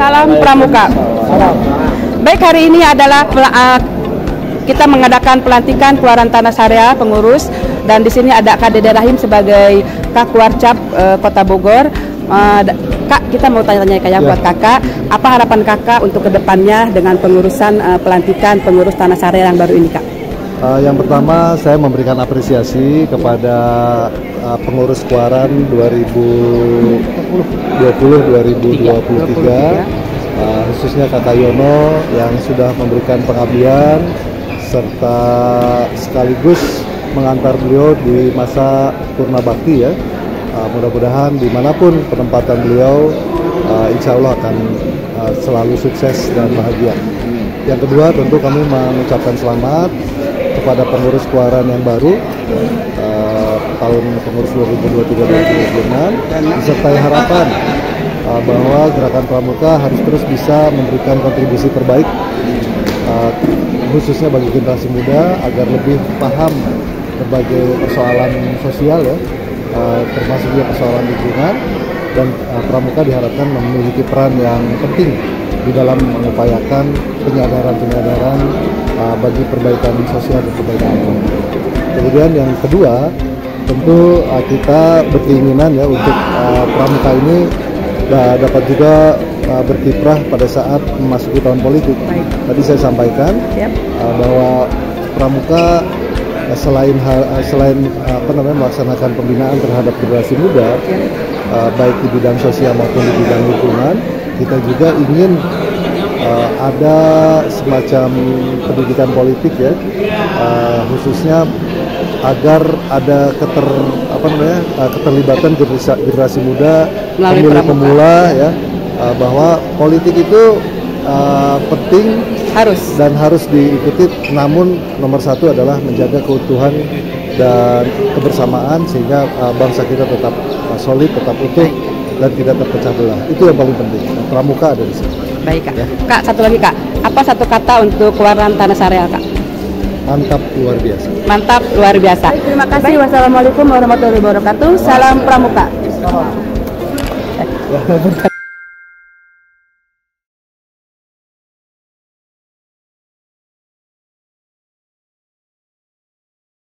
Salam Pramuka. Baik hari ini adalah uh, kita mengadakan pelantikan keluaran tanah syariah pengurus dan di sini ada Kak Dede Rahim sebagai Kak Warcap uh, Kota Bogor. Uh, Kak, kita mau tanya-tanya Kak ya, Ya. buat Kakak, apa harapan Kakak untuk ke depannya dengan pengurusan uh, pelantikan pengurus tanah syariah yang baru ini Kak? Uh, yang pertama saya memberikan apresiasi kepada uh, pengurus Kuaran 2020-2023 uh, khususnya Kakak Yono yang sudah memberikan pengabdian serta sekaligus mengantar beliau di masa purna bakti ya. Uh, mudah-mudahan di mana pun penempatan beliau uh, insya Allah akan uh, selalu sukses dan bahagia. Yang kedua tentu kami mengucapkan selamat kepada pengurus Kuaran yang baru tahun pengurus 2023-2026 disertai harapan uh, bahwa Gerakan Pramuka harus terus bisa memberikan kontribusi terbaik uh, khususnya bagi generasi muda agar lebih paham berbagai persoalan sosial ya uh, termasuk juga persoalan lingkungan dan uh, Pramuka diharapkan memiliki peran yang penting di dalam mengupayakan penyadaran-penyadaran uh, bagi perbaikan sosial dan perbaikan ekonomi. Kemudian yang kedua, tentu uh, kita berkeinginan ya untuk uh, Pramuka ini da- dapat juga uh, berkiprah pada saat memasuki tahun politik. Baik. Tadi saya sampaikan Siap. uh, bahwa Pramuka uh, selain uh, selain uh, apa namanya melaksanakan pembinaan terhadap generasi muda, uh, baik di bidang sosial maupun di bidang lingkungan, kita juga ingin uh, ada semacam pendidikan politik ya, uh, khususnya agar ada keter apa namanya uh, keterlibatan generasi, generasi muda Melalui pemilih pramuka. pemula ya uh, bahwa politik itu uh, penting Harus. dan harus diikuti namun nomor satu adalah menjaga keutuhan dan kebersamaan sehingga uh, bangsa kita tetap uh, solid tetap utuh dan tidak terpecah belah itu yang paling penting Dan pramuka ada di sini Baik Kak. Ya. Kak, satu lagi Kak. Apa satu kata untuk keluaran tanah syariah Kak? Mantap luar biasa Mantap, luar biasa. Terima kasih. Wassalamualaikum warahmatullahi wabarakatuh. Salam Pramuka.